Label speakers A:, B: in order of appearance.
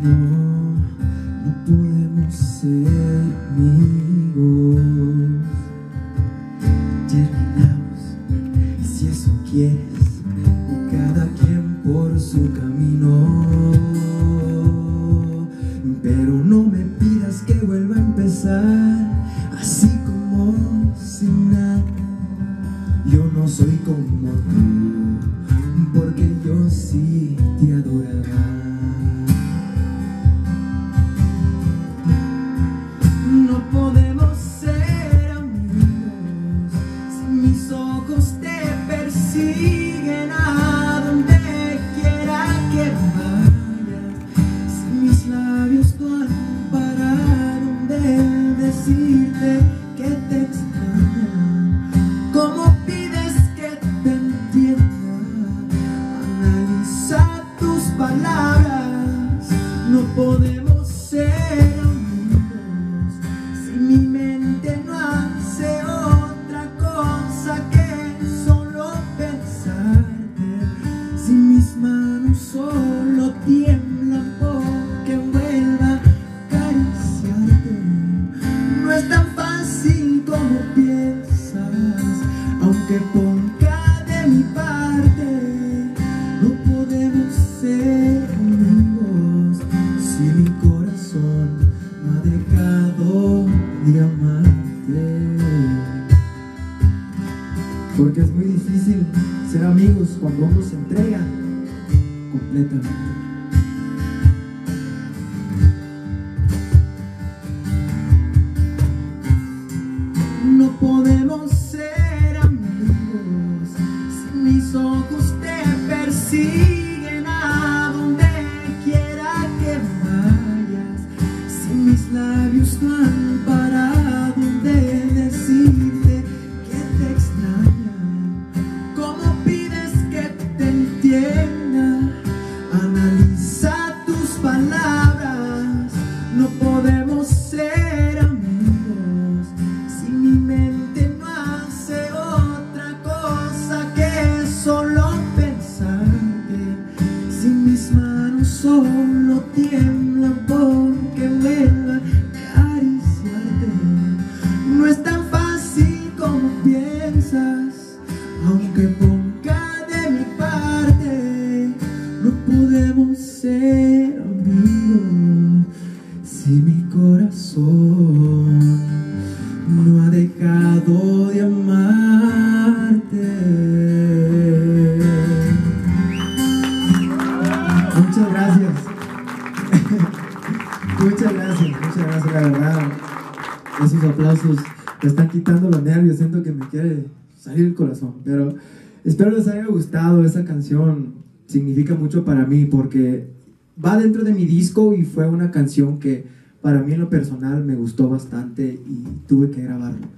A: No, no podemos ser amigos. Terminamos, si eso quieres, y cada quien por su camino. Así como sin nada. Yo no soy como tú, porque yo sí te adoraba. No podemos ser amigos si mis ojos te persiguen podemos ser amigos si mi mente no hace otra cosa que solo pensarte. Si mis manos solo tiemblan porque vuelva a acariciarte. No es tan fácil como piensas, Porque es muy difícil ser amigos cuando uno se entrega completamente. Solo tiemblan porque vuelva a acariciarte. No es tan fácil como piensas, aunque ponga de mi parte. No podemos ser amigos si mi corazón Muchas gracias, muchas gracias, la verdad. Esos aplausos me están quitando los nervios, siento que me quiere salir el corazón, pero espero les haya gustado esa canción. Significa mucho para mí porque va dentro de mi disco y fue una canción que para mí en lo personal me gustó bastante y tuve que grabarlo.